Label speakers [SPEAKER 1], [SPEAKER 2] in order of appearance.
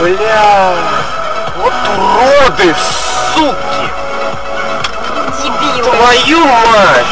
[SPEAKER 1] Бля. Вот уроды, суки.
[SPEAKER 2] Дебилы.
[SPEAKER 1] Твою мать.